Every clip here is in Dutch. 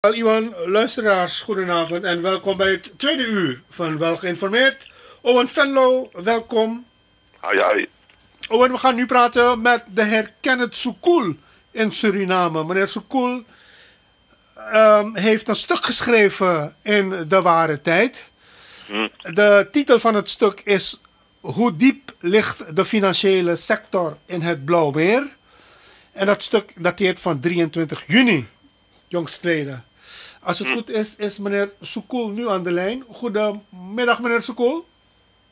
Al Iwan, luisteraars, goedenavond en welkom bij het tweede uur van Wel Geïnformeerd. Owen Venlo, welkom. Hoi, hoi. Owen, we gaan nu praten met de heer Kenneth Soekoel in Suriname. Meneer Soekoel ehm, heeft een stuk geschreven in De Ware Tijd. Hm. De titel van het stuk is Hoe diep ligt de financiële sector in het Blauwmeer? En dat stuk dateert van 23 juni, jongstleden. Als het goed is, is meneer Soekoel nu aan de lijn. Goedemiddag, meneer Soekoel.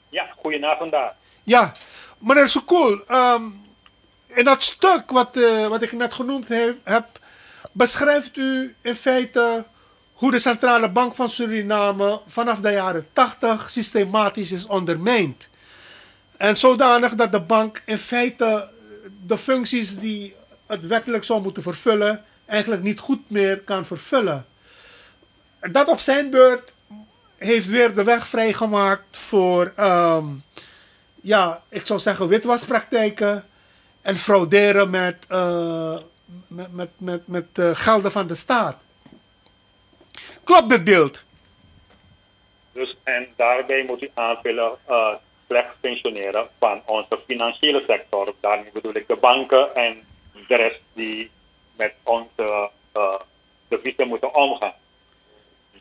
Ja, goedenavond daar. Ja, meneer Soekoel, ehm, in dat stuk wat, eh, wat ik net genoemd he- heb, beschrijft u in feite hoe de Centrale Bank van Suriname vanaf de jaren 80 systematisch is ondermijnd. En zodanig dat de bank in feite de functies die het wettelijk zou moeten vervullen, eigenlijk niet goed meer kan vervullen. Dat op zijn beurt heeft weer de weg vrijgemaakt voor, ehm, ja, ik zou zeggen witwaspraktijken en frauderen met, eh, met, met, met, eh, gelden van de staat. Klopt dit beeld? Dus, en daarbij moet u aanvullen uh, slecht functioneren van onze financiële sector. Daarmee bedoel ik de banken en de rest die met onze uh, deviezen moeten omgaan.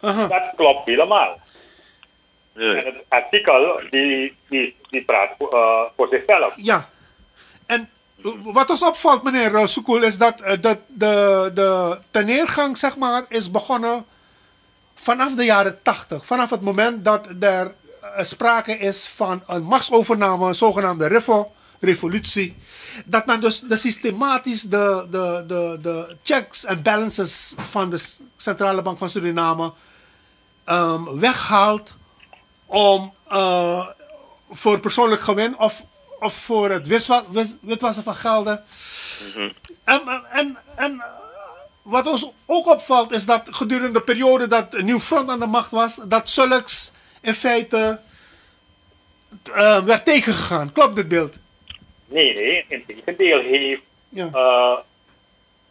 Aha. Dat klopt helemaal. Ja. En het artikel die, die, die praat uh, voor zichzelf. Ja. En wat ons opvalt, meneer eh, Soekoel, is dat eh, de, de, de teneergang, zeg maar, is begonnen vanaf de jaren 80. Vanaf het moment dat er sprake is van een machtsovername, een zogenaamde revo, revolutie. Dat men dus de systematisch de, de, de, de checks en balances van de Centrale Bank van Suriname ehm, weghaalt om eh, voor persoonlijk gewin of, of voor het witwassen van gelden. En, en, en eh, wat ons ook opvalt is dat gedurende de periode dat een nieuw front aan de macht was, dat zulks in feite eh, werd tegengegaan. Klopt dit beeld? Nee, nee, in tegendeel heeft Ja. uh,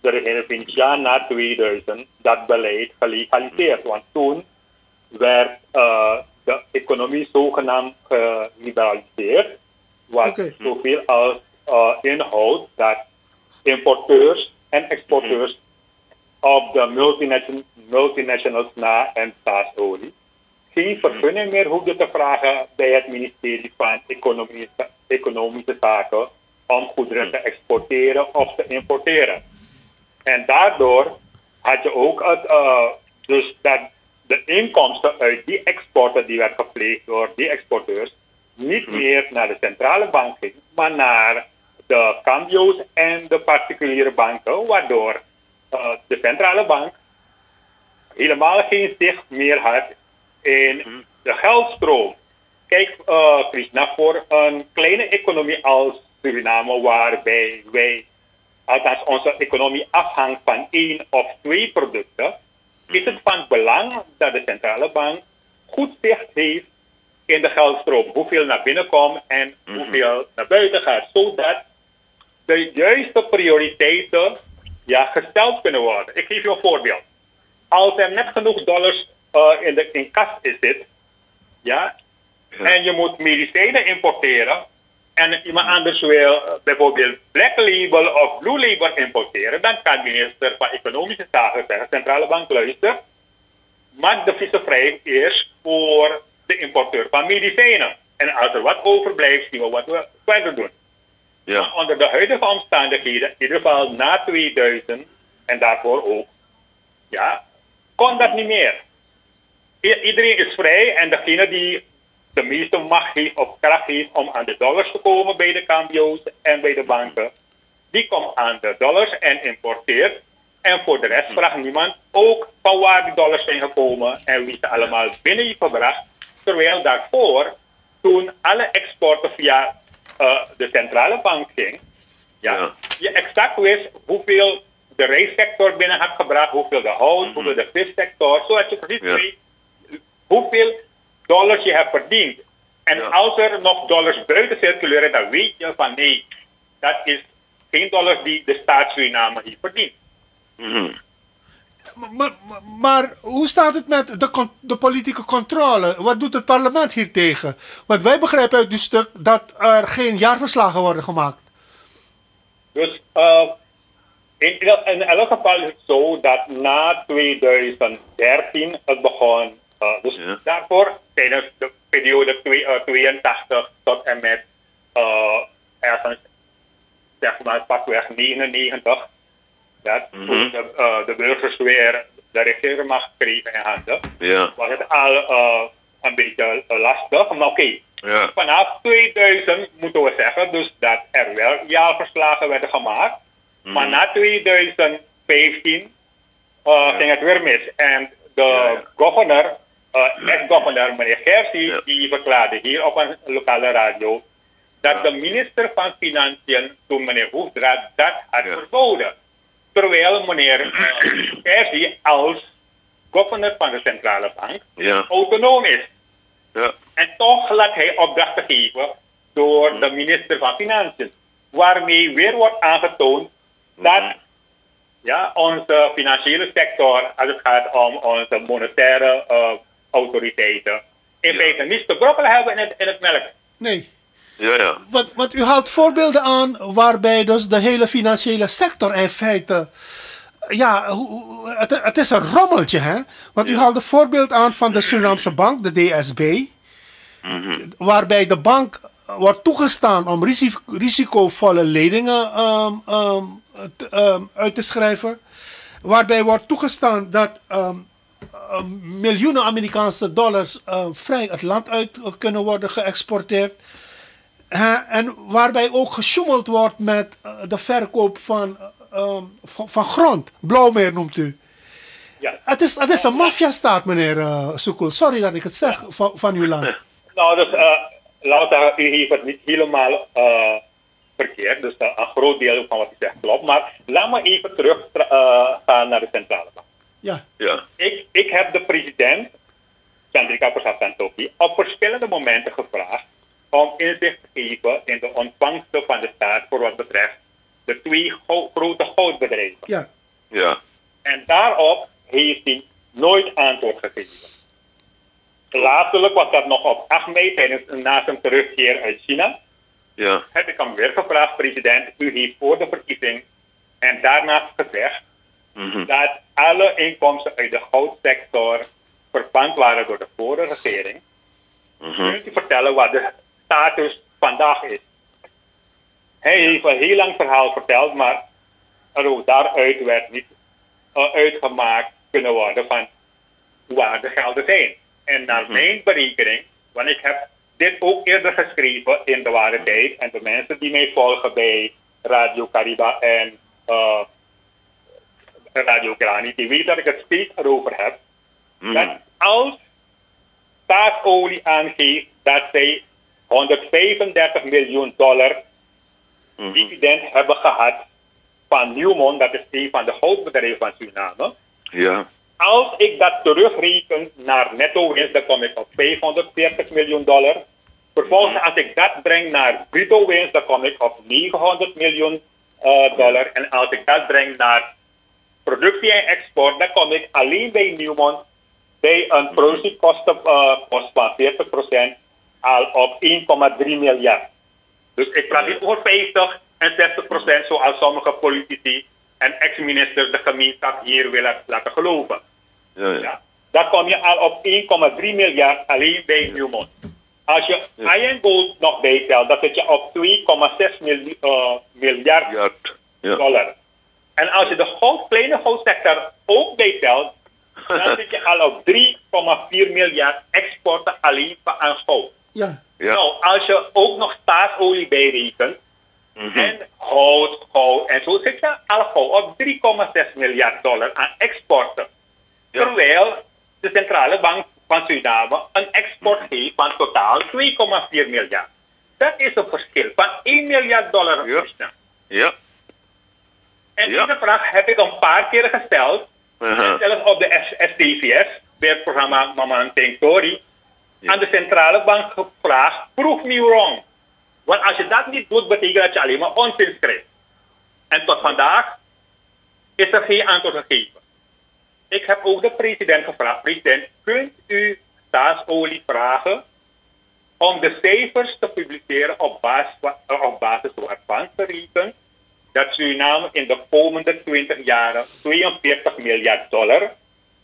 de regering na 2000 dat beleid gelegaliseerd. Want toen werd uh, de economie zogenaamd geliberaliseerd. Wat Oké. zoveel als uh, inhoudt dat importeurs en exporteurs op de multination- multinationals na en staatsolie geen vergunning meer hoefden te vragen bij het ministerie van Economische, Economische Zaken om goederen te exporteren of te importeren. En daardoor had je ook het, eh, dus dat de inkomsten uit die exporten die werd gepleegd door die exporteurs niet meer naar de centrale bank ging, maar naar de cambio's en de particuliere banken, waardoor eh, de centrale bank helemaal geen zicht meer had in de geldstroom. Kijk, uh, Krishna, voor een kleine economie als Suriname, waarbij wij, althans onze economie afhangt van één of twee producten, is het van belang dat de centrale bank goed zicht heeft in de geldstroom. Hoeveel naar binnen komt en hoeveel naar buiten gaat. Zodat de juiste prioriteiten ja, gesteld kunnen worden. Ik geef je een voorbeeld. Als er net genoeg dollars uh, in, de, in kas is zit, ja, Ja. en je moet medicijnen importeren, en iemand anders wil uh, bijvoorbeeld Black Label of Blue Label importeren, dan kan de minister van Economische Zaken zeggen, centrale bank luister, maak de visumvrij eerst voor de importeur van medicijnen. En als er wat overblijft, zien we wat we verder doen. Ja. Onder de huidige omstandigheden, in ieder geval na 2000 en daarvoor ook, ja, kon dat niet meer. I- iedereen is vrij en degene die de meeste macht heeft of kracht heeft om aan de dollars te komen bij de cambio's en bij de banken, die komt aan de dollars en importeert. En voor de rest vraagt niemand ook van waar die dollars zijn gekomen en wie ze allemaal binnen heeft gebracht. Terwijl daarvoor, toen alle exporten via eh, de centrale bank ging, ja, Ja. je exact wist hoeveel de rijstsector binnen had gebracht, hoeveel de hout, hoeveel de vissector, zodat je precies Ja. weet hoeveel dollars je hebt verdiend. En Ja. als er nog dollars buiten circuleren, dan weet je van nee, dat is geen dollars die de staat Suriname heeft verdiend. Mhm. Maar, maar, maar hoe staat het met de, de politieke controle? Wat doet het parlement hier tegen? Want wij begrijpen uit dit stuk dat er geen jaarverslagen worden gemaakt. Dus eh, in, in elk geval is het zo dat na 2013 het begon. Eh, dus Ja. daarvoor, tijdens de periode twee- eh, 82 tot en met eh, ergens, zeg maar, pakweg 99, dat Mhm. toen de, eh, de burgers weer de regeringsmacht kregen in handen, Ja. was het al een beetje lastig. Maar oké, Ja. vanaf 2000 moeten we zeggen dus dat er wel jaarverslagen werden gemaakt. Maar na 2015 eh, ging het weer mis. En de ja. governor, eh ex-governor meneer Gersi, Ja. die verklaarde hier op een lokale radio dat Ja. de minister van Financiën, toen meneer Hoefdraad, dat had Ja. verboden. Terwijl meneer eh, Gersi als governor van de centrale bank autonoom is. Ja. En toch laat hij opdrachten geven door de minister van Financiën. Waarmee weer wordt aangetoond dat Mhm. ja, onze financiële sector, als het gaat om onze monetaire eh, autoriteiten, in Ja. feite niets te brokkelen hebben in het, in het melk. Nee. Ja, ja. Want, want u haalt voorbeelden aan waarbij dus de hele financiële sector in feite. Ja, het, het is een rommeltje, hè? Want u haalde voorbeeld aan van de Surinaamse bank, de DSB. Waarbij de bank wordt toegestaan om risico, risicovolle leningen ehm, ehm, ehm, uit te schrijven. Waarbij wordt toegestaan dat miljoenen Amerikaanse dollars ehm, vrij het land uit eh, kunnen worden geëxporteerd. Hè, en waarbij ook gesjoemeld wordt met eh, de verkoop van, eh, ehm, van, van grond. Blauwmeer noemt u. Ja. Het is, het is een maffiastaat, meneer uh. Sorry dat ik het zeg van, van uw land. Nou, dus uh, laat zeggen, u heeft het niet helemaal uh, verkeerd. Dus uh, een groot deel van wat u zegt klopt. Maar laat me even terug uh, gaan naar de centrale bank. Ja. Ja. Heb de president, Chandrika Prasad Santokhi, op verschillende momenten gevraagd om inzicht te geven in de ontvangsten van de staat voor wat betreft de twee go- grote goudbedrijven. Ja. Ja. En daarop heeft hij nooit antwoord gegeven. Laatstelijk was dat nog op 8 mei tijdens na zijn terugkeer uit China. Ja. Heb ik hem weer gevraagd, president, u heeft voor de verkiezing en daarnaast gezegd Mhm. dat alle inkomsten uit de goudsector verpand waren door de vorige regering. Mhm. Kunt u vertellen wat de status vandaag is? Hij heeft een heel lang verhaal verteld, maar er ook daaruit werd niet uh, uitgemaakt kunnen worden van waar de gelden zijn. En naar Mhm. mijn berekening, want ik heb dit ook eerder geschreven in de ware tijd, en de mensen die mij volgen bij Radio Cariba en uh, Radio Grani, die weten dat ik het steeds erover heb, dat Mhm. als staatsolie aangeeft dat zij 135 miljoen dollar Mhm. dividend hebben gehad van Newmont, dat is een van de goudbedrijven van Suriname. Ja. Als ik dat terugreken naar netto winst, dan kom ik op 540 miljoen dollar. Vervolgens, als ik dat breng naar bruto winst, dan kom ik op 900 miljoen eh, dollar. En als ik dat breng naar productie en export, dan kom ik alleen bij Newmont bij een productiekosten uh, kost van 40% al op 1,3 miljard. Dus ik praat niet over 50 en 60 procent zoals sommige politici en ex-ministers de gemeenschap hier willen laten geloven. Ja, ja. Ja? Dan kom je al op 1,3 miljard alleen bij Newmont. Als je iron gold nog bijtelt, dan zit je op 2,6 mil- eh, miljard Ja. Ja. dollar. En als je de goud, kleine goudsector ook bijtelt, dan zit je al op 3,4 miljard exporten alleen van aan goud. Ja. Ja. Nou, als je ook nog staatsolie bijrekent, Mhm. en goud, goud en zo zit je al op 3,6 miljard dollar aan exporten. Ja. Terwijl de centrale bank van Suriname een export heeft van totaal 2,4 miljard. Dat is een verschil van 1 miljard dollar. Ja. Ja. En Ja. deze vraag heb ik een paar keer gesteld. Aha. Zelfs op de STVS, bij het programma Mama Think Tori, Ja. aan de centrale bank gevraagd, prove me wrong. Want als je dat niet doet, betekent dat je alleen maar onzin schrijft. En tot vandaag is er geen antwoord gegeven. ik heb ook de president gevraagd, president, kunt u staatsolie vragen om de cijfers te publiceren op basis, op basis waarvan dat Suriname in de komende 20 jaren 42 miljard dollar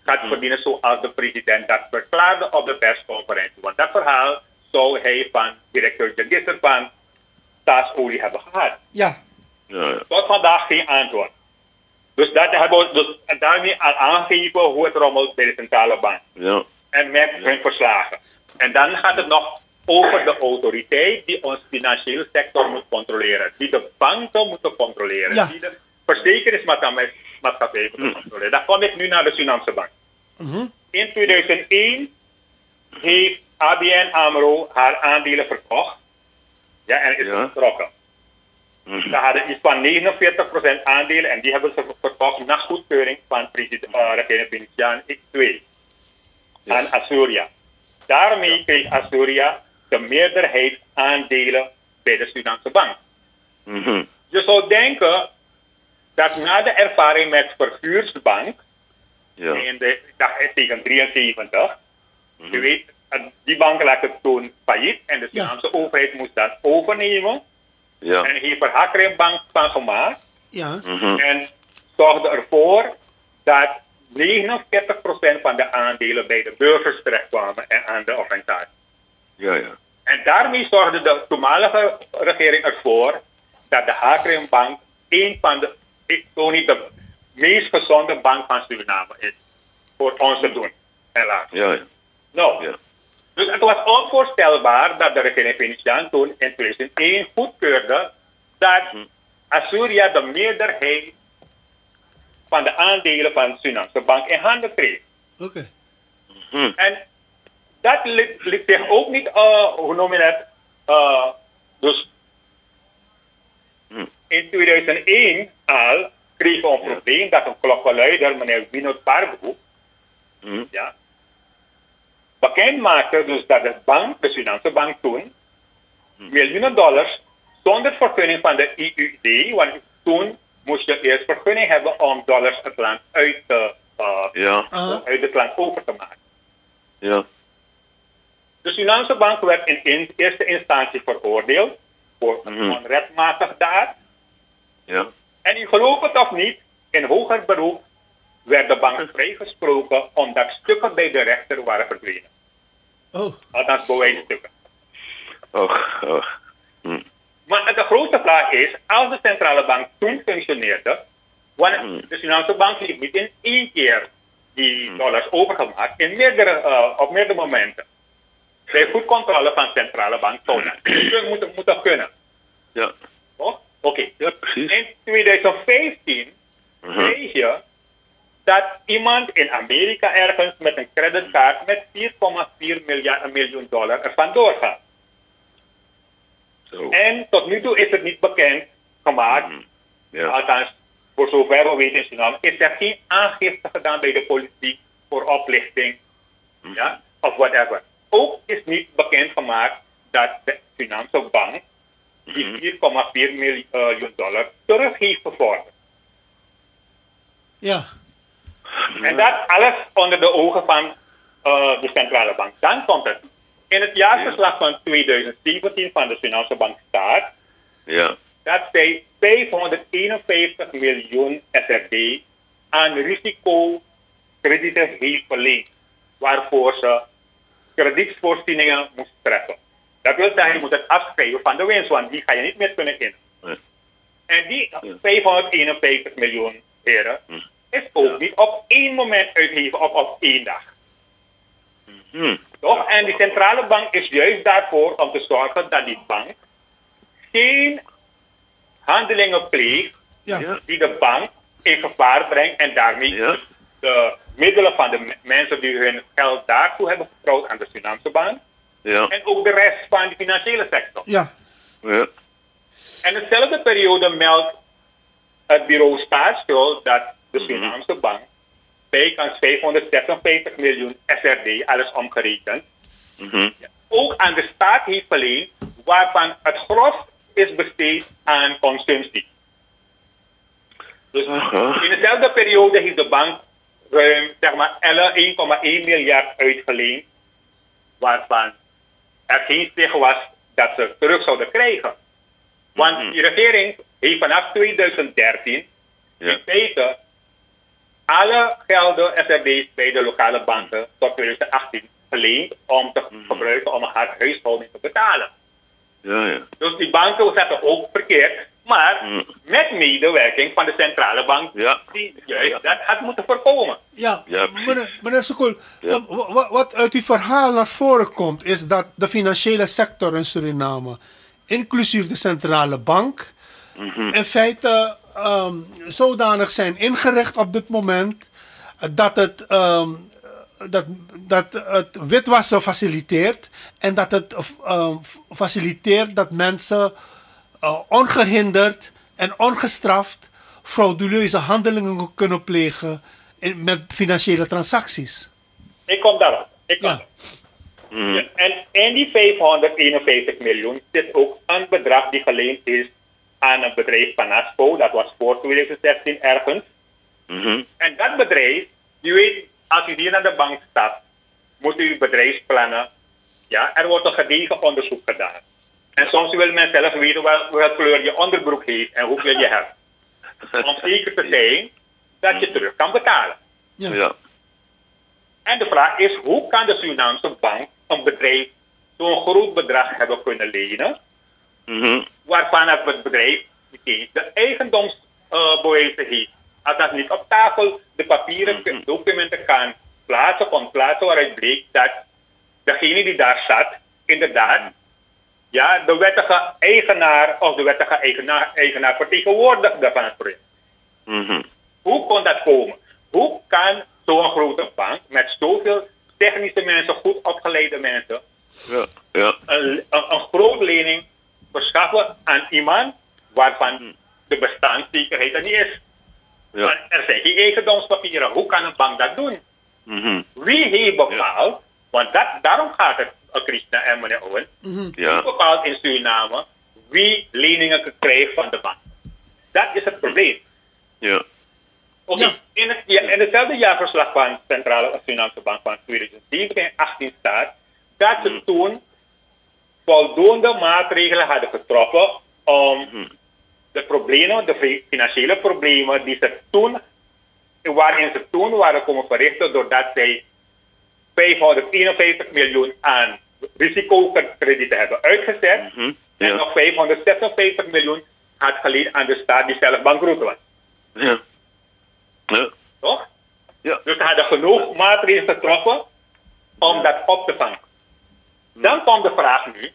gaat verdienen zoals de president dat verklaarde op de persconferentie. Want dat verhaal zou hij van directeur de Gisser van staatsolie hebben gehad. Ja. Ja, ja. Tot vandaag geen antwoord. Dus dat hebben we dus daarmee al aangegeven hoe het rommelt bij de centrale bank. Ja. En met hun verslagen. En dan gaat het nog over de autoriteit die ons financiële sector moet controleren. Die de banken moeten controleren. Ja. Die de verzekeringsmaatschappij moeten controleren. Dan kom ik nu naar de Surinaamse bank. In 2001 heeft ABN AMRO haar aandelen verkocht. Ja, en is Ja. vertrokken. Mhm. Ze hadden iets van 49% aandelen en die hebben ze verkocht na goedkeuring van president uh, regering Venetiaan X2 Ja. aan Azuria. Daarmee kreeg Azuria de meerderheid aandelen bij de Surinaamse bank. Mhm. Je zou denken dat na de ervaring met Verhuursbank Ja. in de, ik dacht tegen 73, je weet, die bank raakte toen failliet en de Surinaamse overheid moest dat overnemen Ja. en heeft er Hakkerenbank van gemaakt. Ja. Mhm. En zorgde ervoor dat 49% van de aandelen bij de burgers terechtkwamen en aan de organisatie. Ja, ja. En daarmee zorgde de toenmalige regering ervoor dat de Hakrenbank een van de, ik- zo niet de meest gezonde bank van Suriname is. Voor ons te doen, helaas. Ja, ja. Nou, Ja. dus het was onvoorstelbaar dat de regering Venetiaan toen in 2001 goedkeurde dat Azuria de meerderheid van de aandelen van de Surinaamse bank in handen kreeg. Oké. Mhm. En dat ligt, ligt zich ook niet, eh, hoe noem je dat? eh, dus Hm. in 2001 al kregen we een Ja. probleem dat een klokkenluider, meneer Winod Parbo, Mhm. ja, bekend maakte dus dat de bank, de Surinaamse bank toen, miljoenen dollars zonder vergunning van de IUD, want toen moest je eerst vergunning hebben om dollars het land uit, te, eh, Ja. Aha. uit het land over te maken. Ja. De Surinaamse bank werd in, eerste instantie veroordeeld voor een Mhm. onrechtmatig daad. Ja. En u gelooft het of niet, in hoger beroep werd de bank vrijgesproken omdat stukken bij de rechter waren verdwenen. Oh. Althans bewijsstukken. Och, och. Hm. Maar de grote vraag is, als de centrale bank toen functioneerde, want Hmm. de Surinaamse bank heeft niet in één keer die dollars overgemaakt, in meerdere, eh, op meerdere momenten. Bij goed controle van de centrale bank zou dat moeten, moeten kunnen. Ja. Toch? Oké. Ja, precies. In 2015 Mhm. kreeg je dat iemand in Amerika ergens met een creditkaart met 4,4 miljard, miljoen dollar er vandoor gaat. Zo. En tot nu toe is het niet bekend gemaakt. Ja. althans voor zover we weten in Suriname, is er geen aangifte gedaan bij de politiek voor oplichting Mhm. ja, of whatever. Ook is niet bekend gemaakt dat de Surinaamse bank die Mhm. 4,4 miljoen dollar terug heeft gevorderd. Ja. En dat alles onder de ogen van eh, de centrale bank. Dan komt het. In het jaarverslag van 2017 van de Surinaamse bank staat Ja. dat zij 551 miljoen SRD aan risicokredieten heeft verleend, waarvoor ze kredietvoorzieningen moest treffen. Dat wil zeggen, je moet het afschrijven van de winst, want die ga je niet meer kunnen in. Nee. En die 551 miljoen heren is ook niet op één moment uitgeven of op één dag. Hm. Toch? En die centrale bank is juist daarvoor om te zorgen dat die bank geen handelingen pleegt. Ja. die de bank in gevaar brengt en daarmee Ja. De middelen van de me- mensen die hun geld daartoe hebben vertrouwd aan de Surinaamse bank Ja. en ook de rest van de financiële sector. Ja. Ja. En dezelfde periode meldt het bureau staatsschuld dat de Surinaamse bank bijkans 556 miljoen SRD, alles omgerekend, Mhm. ook aan de staat heeft verleend, waarvan het gros is besteed aan consumptie. Dus in dezelfde periode heeft de bank ruim zeg maar 1,1 miljard uitgeleend, waarvan er geen zeg was dat ze terug zouden krijgen. Want Mhm. die regering heeft vanaf 2013 Ja. in feite alle gelden SRB's bij de lokale banken tot 2018 geleend om te Mhm. gebruiken om haar huishouding te betalen. Ja, ja. Dus die banken zaten ook verkeerd, maar Mhm. met medewerking van de centrale bank Ja. die juist dat had moeten voorkomen. Ja, Ja, meneer, meneer Sokol, Ja. eh, wa- wa- wat uit uw verhaal naar voren komt, is dat de financiële sector in Suriname, inclusief de centrale bank, in feite ehm, zodanig zijn ingericht op dit moment eh, dat het, ehm, dat, dat het witwassen faciliteert en dat het ehm, faciliteert dat mensen eh, ongehinderd en ongestraft frauduleuze handelingen kunnen plegen in, met financiële transacties. Ik kom daarop. Ik kom Ja. En in die 551 miljoen zit ook een bedrag die geleend is aan een bedrijf van ASPO. Dat was voor 2016 ergens. Mhm. En dat bedrijf, je weet, als u hier naar de bank stapt, moet u bedrijfsplannen. Ja, er wordt een gedegen onderzoek gedaan. En soms wil men zelf weten wel, welke kleur je onderbroek heeft en hoeveel je hebt. Om zeker te zijn dat je terug kan betalen. Ja. Ja. En de vraag is, hoe kan de Surinaamse bank een bedrijf zo'n groot bedrag hebben kunnen lenen, Mhm. waarvan het bedrijf de eigendomsbewijzen heeft. Als dat niet op tafel de papieren documenten kan plaatsen, kon plaatsen waaruit bleek dat degene die daar zat, inderdaad, ja, de wettige eigenaar of de wettige eigenaar, eigenaar vertegenwoordigde van het project. Mhm. Hoe kon dat komen? Hoe kan zo'n grote bank met zoveel technische mensen, goed opgeleide mensen, Ja. Ja. een, een, een groot lening verschaffen aan iemand waarvan de bestaanszekerheid er niet is? Ja. Er zijn geen eigendomspapieren. Hoe kan een bank dat doen? Mhm. Wie heeft bepaald, want dat, daarom gaat het, Christina en meneer Owen, wie Ja. bepaalt in Suriname wie leningen krijgt van de bank? Dat is het probleem. Ja. Oké, Ja. in, het, ja, in hetzelfde jaarverslag van de Centrale Surinaamse Bank van 2017 en 18 staat dat ze toen voldoende maatregelen hadden getroffen om de problemen, de fi- financiële problemen die ze toen, waarin ze toen waren komen verrichten doordat zij 551 miljoen aan risicokredieten hebben uitgezet Mhm. en Ja. nog 556 miljoen had geleend aan de staat die zelf bankroet was. Ja. Ja. Toch? Ja. Dus ze hadden genoeg maatregelen getroffen om dat op te vangen. Dan komt de vraag nu,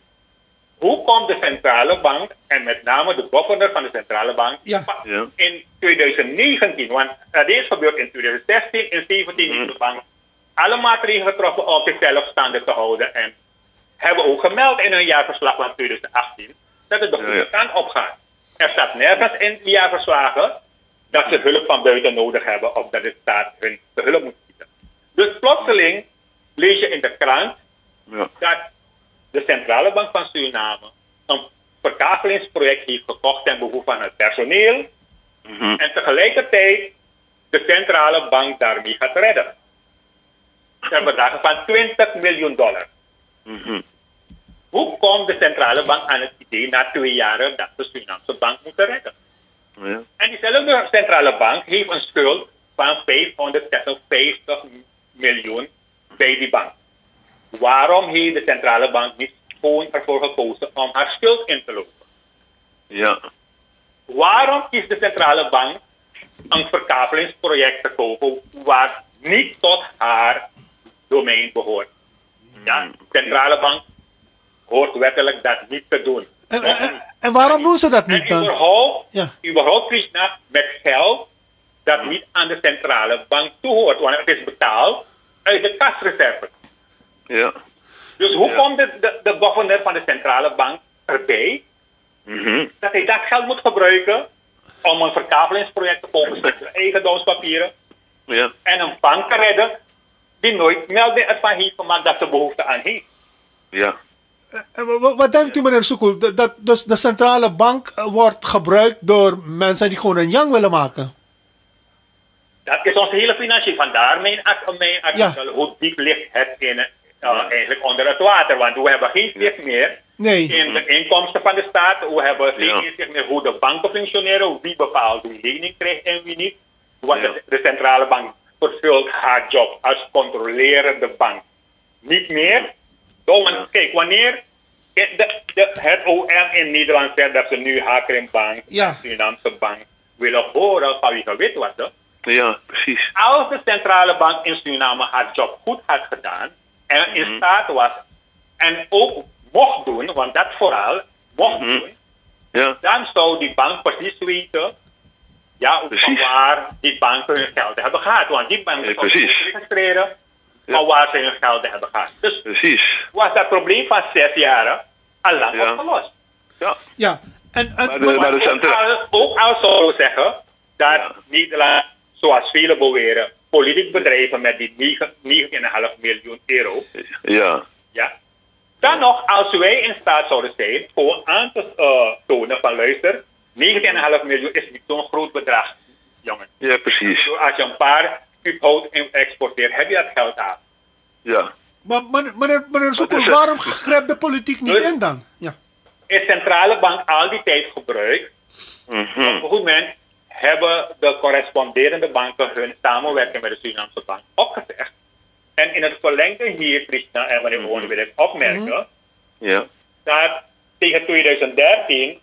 hoe komt de centrale bank, en met name de governor van de centrale bank, Ja. In 2019, want dat is gebeurd in 2016, in 2017 heeft de bank alle maatregelen getroffen om zichzelf staande te houden en hebben ook gemeld in hun jaarverslag van 2018 dat het de goede kant op gaat. Er staat nergens in die jaarverslagen dat ze hulp van buiten nodig hebben of dat de staat hun de hulp moet bieden. Dus plotseling lees je in de krant Ja. dat de Centrale Bank van Suriname een verkavelingsproject heeft gekocht ten behoeve van het personeel Mhm. en tegelijkertijd de centrale bank daarmee gaat redden. Ter bedrage van 20 miljoen dollar. Mhm. Hoe komt de centrale bank aan het idee na twee jaren dat de Surinaamse bank moet redden? Ja. En diezelfde centrale bank heeft een schuld van 556 miljoen bij die bank. Waarom heeft de centrale bank niet gewoon ervoor gekozen om haar schuld in te lopen? Ja. Waarom kiest de centrale bank een verkavelingsproject te kopen waar niet tot haar domein behoort? Ja, de centrale bank hoort wettelijk dat niet te doen. En, en, en waarom doen ze dat En niet dan? überhaupt, Ja. überhaupt Krishna, met geld dat niet aan de centrale bank toehoort, want het is betaald uit de kasreserve. Ja. Dus hoe Ja. komt de, de, de governor van de centrale bank erbij Mhm. dat hij dat geld moet gebruiken om een verkavelingsproject te kopen, stukje eigendomspapieren Ja. en een bank te redden die nooit melding ervan heeft gemaakt dat ze behoefte aan heeft. Ja. En wa- wa- Wat denkt u, meneer Soekoel? Dat, dat dus de centrale bank eh, wordt gebruikt door mensen die gewoon een yang willen maken? Dat is onze hele financiën. Vandaar mijn, mijn artikel. Hoe diep ligt het in, eh, eigenlijk onder het water? Want we hebben geen zicht meer Nee. in de inkomsten van de staat. We hebben geen Ja. inzicht meer hoe de banken functioneren. Wie bepaalt wie lening krijgt en wie niet. De, de centrale bank vervult haar job als controlerende bank. Niet meer. Zo, want kijk, wanneer de, de, het OM in Nederland zegt dat ze nu Hakrim Bank, Ja. Surinaamse bank, willen horen van wie gewit was. hè? Ja, precies. Als de centrale bank in Suriname haar job goed had gedaan en in Mhm. staat was en ook mocht doen, want dat vooral mocht Mhm. doen, Ja, dan zou die bank precies weten ja, Precies. waar die banken hun geld hebben gehad. Want die banken zouden precies. registreren Ja. van waar ze hun geld hebben gehad. Dus precies. was dat probleem van zes jaren al lang Ja. opgelost. Ja, Ja. En, en, Maar de- maar de ook, centra- al, ook al zou ik zeggen dat Ja. Nederland, zoals velen beweren, politiek bedrijven met die 9 9,5 miljoen euro, ja, ja, dan nog als wij in staat zouden zijn voor aan te eh, tonen van luister, 9,5 miljoen is niet zo'n groot bedrag, jongen. ja, precies. Dus Als je een paar kubhout exporteert, heb je dat geld aan. Ja, maar meneer, meneer, meneer het? waarom grijpt de politiek niet Dus- in dan? Ja. Is centrale bank al die tijd gebruikt mhm, Op een goed moment hebben de corresponderende banken hun samenwerking met de Surinaamse bank opgezegd. En in het verlengde hier, Krishna en wanneer we gewoon willen opmerken, ja, dat tegen 2013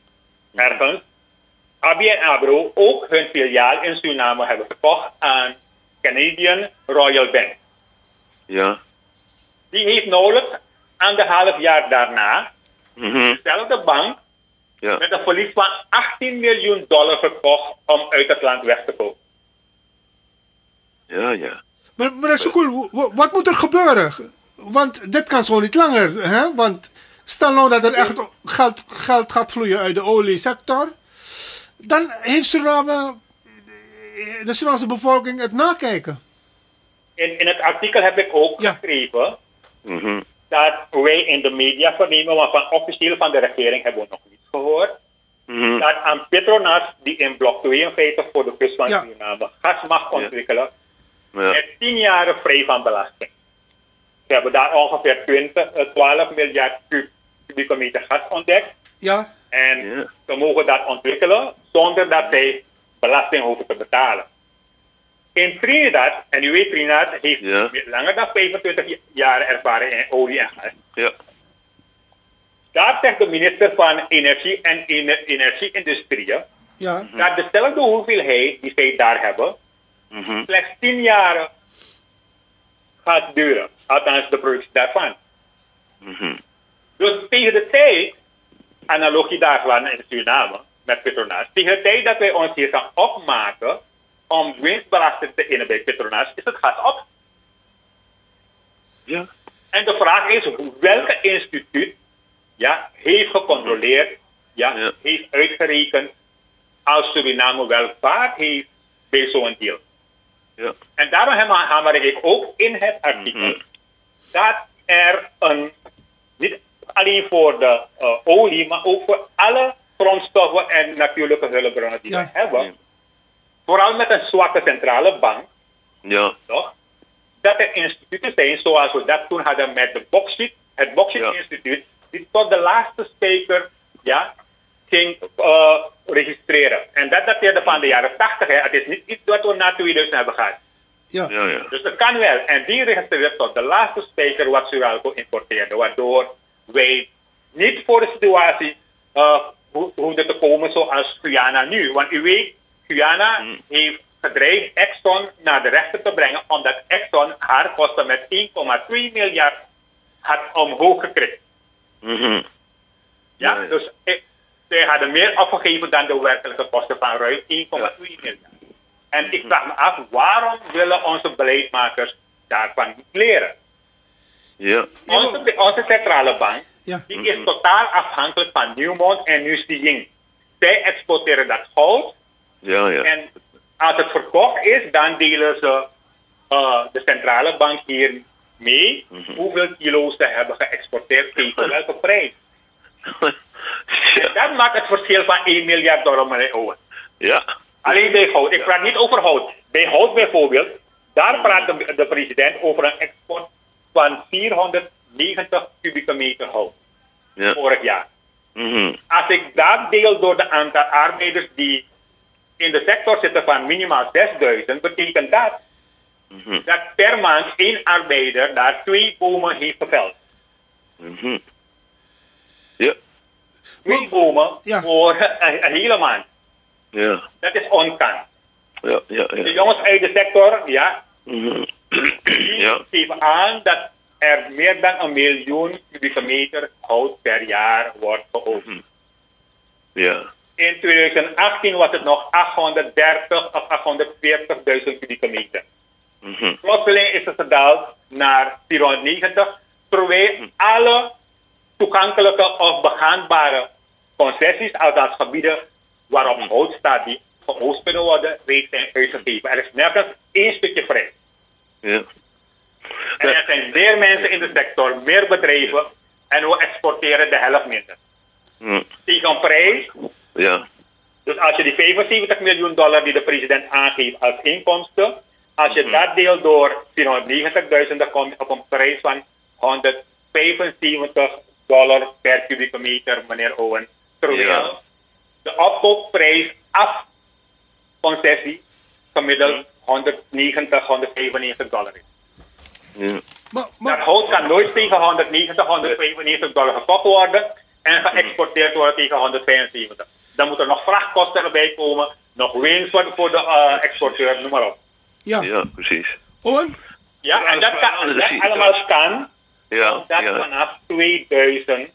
ergens Abi en Abro ook hun filiaal in Suriname hebben verkocht aan Canadian Royal Bank. ja, Die heeft nauwelijks anderhalf jaar daarna mhm, dezelfde bank ja, met een verlies van 18 miljoen dollar verkocht om uit het land weg te komen. ja, ja. Maar meneer Soekoel, w- wat moet er gebeuren? Want dit kan zo niet langer, hè? Want stel nou dat er echt geld, geld gaat vloeien uit de oliesector, dan heeft Suriname, de Surinaamse bevolking het nakijken. In, in het artikel heb ik ook Ja. geschreven mhm, dat wij in de media vernemen, maar van officieel van de regering hebben we nog niets gehoord, mhm, dat aan Petronas, die in blok 52 voor de kust van Ja. Suriname gas mag ontwikkelen, ja, met 10 jaar vrij van belasting. Ze hebben daar ongeveer 20, eh, 12 miljard kub- kubieke meter gas ontdekt. Ja, En Ja. ze mogen dat ontwikkelen zonder dat zij belasting hoeven te betalen. In Trinidad, en u weet Trinidad heeft Ja. langer dan 25 jaar ervaring in olie en gas. ja, Daar zegt de minister van Energie en Ener- Energieindustrie ja, dat dezelfde hoeveelheid die zij daar hebben, mhm, slechts 10 jaar gaat duren. Althans, de productie daarvan. mhm, Dus tegen de tijd, analogie daarvan in Suriname met Petronas, tegen de tijd dat wij ons hier gaan opmaken om winstbelasting te innen bij Petronas, is het gas op. ja, En de vraag is, welke instituut ja, heeft gecontroleerd, ja, Ja. heeft uitgerekend als Suriname wel baat heeft bij zo'n deal. ja, En daarom hamer ik ook in het artikel Mhm. dat er een, niet alleen voor de eh, olie, maar ook voor alle grondstoffen en natuurlijke hulpbronnen die Ja. we hebben, Ja. vooral met een zwakke centrale bank, ja, toch? Dat er instituten zijn zoals we dat toen hadden met de het Ja. Instituut, die tot de laatste speaker ja, ging eh, registreren. En dat dateerde van de jaren 80. Hè. Het is niet iets wat we na 2000 hebben gehad. ja. ja, ja, Dus dat kan wel. En die registreert tot de laatste speaker wat Suralco importeerde. Waardoor wij niet voor de situatie uh, ho- hoefden te komen zoals Guyana nu. Want u weet, Guyana Mm. heeft gedreigd Exxon naar de rechter te brengen. Omdat Exxon haar kosten met 1,2 miljard had omhoog gekregen. mhm, Ja? Ja, ja. Dus eh, zij hadden meer opgegeven dan de werkelijke kosten van ruim 1,2 miljard. En ik vraag me af, waarom willen onze beleidmakers daarvan niet leren? ja, Onze, onze centrale bank. Die is totaal afhankelijk van Newmont en Nucien. Zij exporteren dat goud ja, ja, en als het verkocht is, dan delen ze eh, de centrale bank hier mee Mhm. hoeveel kilo's ze hebben geëxporteerd tegen welke prijs. En dat maakt het verschil van 1 miljard dollar, meneer Owen. ja, Alleen bij hout. Ik praat niet over hout. Bij hout bijvoorbeeld, daar praat de, de president over een export van 490 kubieke meter hout Ja. vorig jaar. Mhm. Als ik dat deel door de aantal arbeiders die in de sector zitten van minimaal 6000, betekent dat Mhm. dat per maand één arbeider daar twee bomen heeft geveld. Mhm. Ja. Twee Maar- bomen ja. voor een, een hele maand. Ja. Dat is onkant. Ja. Ja. De Ja. jongens uit de sector, ja, Mhm. die Ja. geven aan dat er meer dan een miljoen kubieke meter hout per jaar wordt geoogst. Ja. In 2018 was het nog 830 of 840.000 kubieke meter. Mhm. Plotseling is het gedaald naar 490, terwijl alle toegankelijke of begaanbare concessies, althans gebieden waarop hout staat die geoogst kunnen worden, reeds zijn uitgegeven. Er is nergens één stukje vrij. Ja. En er zijn meer mensen in de sector, meer bedrijven, en we exporteren de helft minder. Mhm. Tegen een prijs Ja. Dus als je die 75 miljoen dollar die de president aangeeft als inkomsten, als je dat deelt door 490.000, dan kom je op een prijs van 175 dollar per kubieke meter, meneer Owen. Terwijl Ja. de opkoopprijs af concessie gemiddeld 190, 195 dollar is. Ja. Maar, Dat maar, hout kan nooit tegen 190, 195 dollar gekocht worden en geëxporteerd worden tegen 175. Dan moeten er nog vrachtkosten erbij komen, nog winst voor de, voor de eh, exporteur, noem maar op. ja. Ja, precies. Owen? Ja, en dat, kan, dat dat allemaal kan, Ja. dat Ja. vanaf 2000,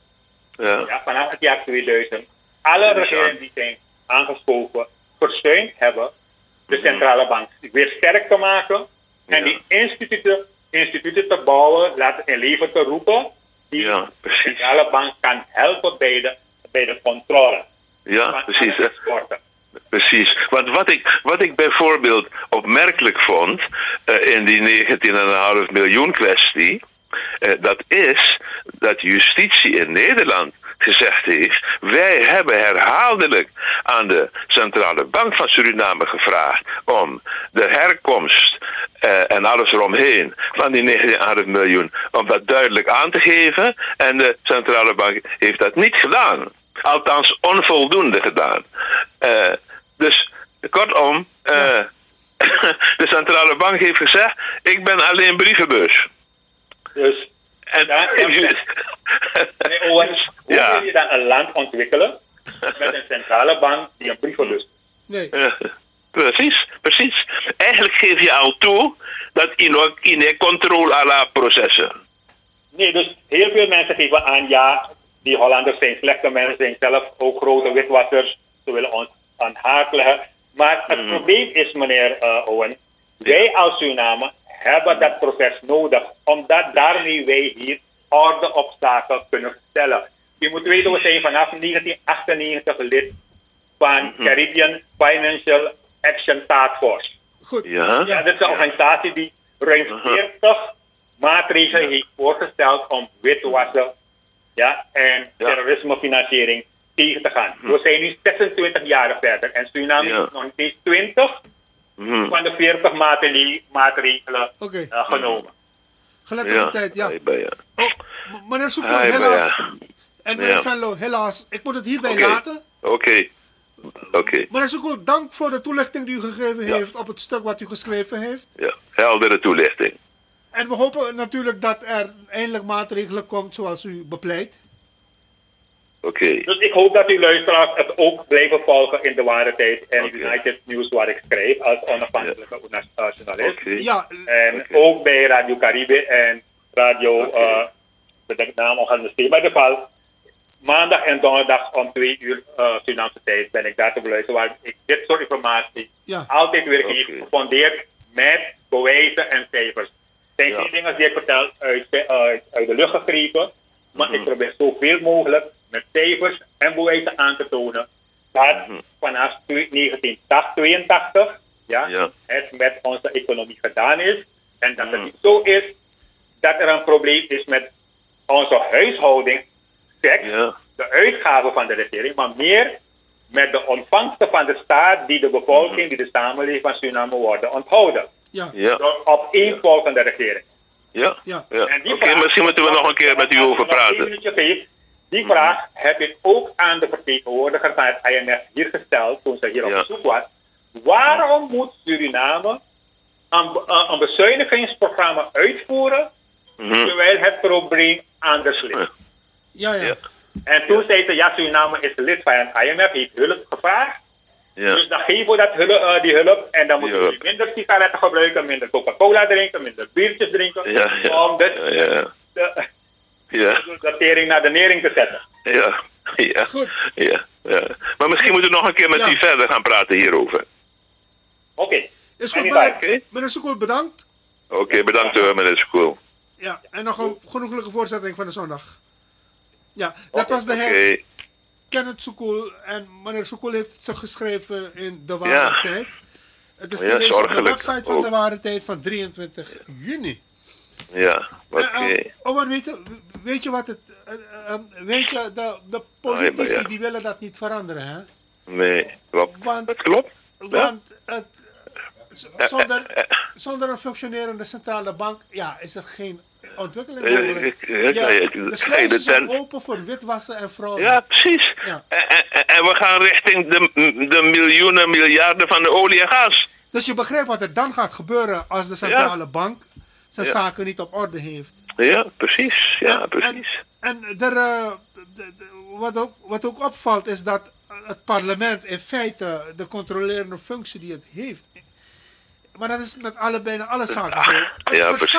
Ja. ja, vanaf het jaar 2000, alle Dat regeringen die zijn aangesproken, versteund hebben de centrale bank weer sterk te maken en Ja. die instituten, instituten te bouwen, laten in leven te roepen, die Ja, de centrale bank kan helpen bij de, bij de controle Ja, precies. Precies. Want wat ik, wat ik bijvoorbeeld opmerkelijk vond eh, in die 19,5 miljoen kwestie, eh, dat is dat justitie in Nederland gezegd heeft: wij hebben herhaaldelijk aan de Centrale Bank van Suriname gevraagd om de herkomst eh, en alles eromheen van die 9,5 miljoen, om dat duidelijk aan te geven. En de Centrale Bank heeft dat niet gedaan. Althans, onvoldoende gedaan. Eh, dus kortom, eh, de Centrale Bank heeft gezegd: ik ben alleen brievenbus. Dus En, Ja, ja. meneer Owens, hoe Ja. wil je dan een land ontwikkelen met een centrale bank die een brievenbus Nee. Eh, precies, precies. Eigenlijk geef je al toe dat in ook in controle à la processen. Nee, dus heel veel mensen geven aan, ja, die Hollanders zijn slechte mensen, zijn zelf ook grote witwassers, ze willen ons aan het haak leggen. Maar het Mhm. probleem is, meneer eh, Owen, wij als Suriname hebben dat proces nodig, omdat daarmee wij hier orde op zaken kunnen stellen. Je moet weten, we zijn vanaf 1998 lid van Mhm. Caribbean Financial Action Task Force. Goed. Ja. Ja, dat is een organisatie die ruim Uh-huh. 40 maatregelen heeft voorgesteld om witwassen ja, en Ja. Terrorismefinanciering tegen te gaan. We zijn nu 26 jaar verder en Suriname Ja. heeft nog niet eens 20 Mhm. van de 40 maatregelen, maatregelen Oké. eh, genomen. Gelet op Ja. de tijd, ja. Oh, meneer bij helaas. En meneer Ja. Venlo, helaas. Ik moet het hierbij laten. Oké. Oké. Meneer Soekoe, dank voor de toelichting die u gegeven Ja. heeft op het stuk wat u geschreven heeft. Ja. Heldere toelichting. En we hopen natuurlijk dat er eindelijk maatregelen komt zoals u bepleit. Oké. Dus ik hoop dat uw luisteraars het ook blijven volgen in de ware tijd en Oké. United News waar ik schrijf als onafhankelijke ja. journalist. Ja, En ook bij Radio Caribe en Radio, eh ben de naam al gaan besteden. Maar in ieder geval, maandag en donderdag om twee uur uh, Surinaamse tijd ben ik daar te beluisteren. Waar ik dit soort informatie Ja. altijd weer geef, Oké. gefondeerd met bewijzen en cijfers. Het zijn Ja. geen dingen die ik vertel uit, uit, uit de lucht gegrepen. Maar Mhm. ik probeer zoveel mogelijk met cijfers en bewijzen aan te tonen. Dat Mhm. vanaf 1982 ja, Ja. het met onze economie gedaan is. En dat het Mhm. niet zo is dat er een probleem is met onze huishouding, seks, Ja. de uitgaven van de regering, maar meer met de ontvangsten van de staat die de bevolking, die de samenleving van Suriname worden onthouden. Ja. Ja, Door opeenvolgende regering. ja. Ja. ja. En die misschien moeten we nog een keer met u over praten. Die vraag heb ik ook aan de vertegenwoordiger van het IMF hier gesteld toen ze hier op Ja. bezoek was. Waarom moet Suriname een, be- een- een bezuinigingsprogramma uitvoeren Mhm. terwijl het probleem anders ligt? Ja. Ja. En toen zei ze, ja, Suriname is lid van het IMF, heeft hulp gevraagd. Ja. Dus dan geven we dat hulp, eh, die hulp en dan moeten we minder sigaretten gebruiken, minder Coca-Cola drinken, minder biertjes drinken. Ja, ja. Om Ja, ja. de, Ja, de tering naar de nering te zetten. ja, ja. Goed. Ja, ja. Maar misschien moeten we nog een keer met Ja. u verder gaan praten hierover. Oké. Is goed, meneer, Oké. meneer bedankt. Oké, bedankt hoor, meneer School. Ja, en nog een genoeglijke voorzetting van de zondag. Ja, dat was de Oké, heer Kenneth Soekoel. En meneer Soekoel heeft het geschreven in De Ware Ja. Tijd. Het is op de website van. De Ware Tijd van 23 juni. Ja, oké. Eh, eh, oh, maar weet, je, weet je wat het... eh, eh, eh, weet je, de, de politici ja. die willen dat niet veranderen, hè? Nee, klopt. Want- Dat klopt. Want het, Eh, zonder, zonder een functionerende centrale bank ja, is er geen ontwikkeling Eh, mogelijk. eh, eh, Ja, eh, de eh, sluizen zijn open voor witwassen en fraude. Ja, precies. Ja. En, en, en we gaan richting de, de miljoenen, miljarden van de olie en gas. Dus je begrijpt wat er dan gaat gebeuren als de centrale bank zijn Ja. zaken niet op orde heeft. Ja, precies. Ja, En- precies. En, en er, eh, de- de- wat, ook, wat ook opvalt is dat het parlement in feite de controlerende functie die het heeft. Maar dat is met alle, bijna alle zaken. Het ja, precies.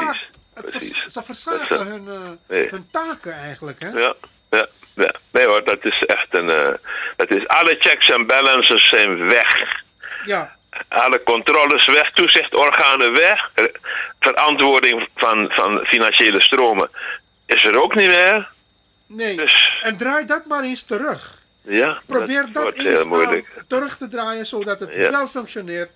het vers- Precies. ze verzaken is- hun, eh, Nee. hun taken eigenlijk. Hè? Ja, ja, ja. Nee hoor, dat is echt een... eh, dat is, alle checks en balances zijn weg. Ja, Alle controles weg, toezichtorganen weg. eh, Verantwoording van, van financiële stromen is er ook niet meer. nee. Dus En draai dat maar eens terug. ja, Probeer dat dat, eens moeilijk. terug te draaien zodat het Ja. wel functioneert.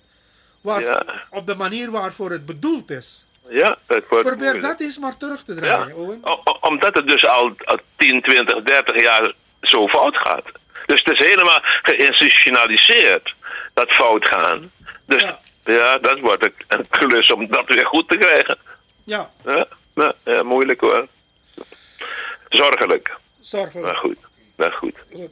Waar, Ja. Op de manier waarvoor het bedoeld is. Ja, het wordt Probeer moeilijk. dat eens maar terug te draaien, Owen. o- omdat het dus al, al 10, 20, 30 jaar zo fout gaat. Dus het is helemaal geïnstitutionaliseerd, dat fout gaan. Dus Ja. ja, dat wordt een, klus om dat weer goed te krijgen. Ja, Ja, ja, ja, moeilijk hoor. Zorgelijk, zorgelijk. maar goed. Maar goed. Goed.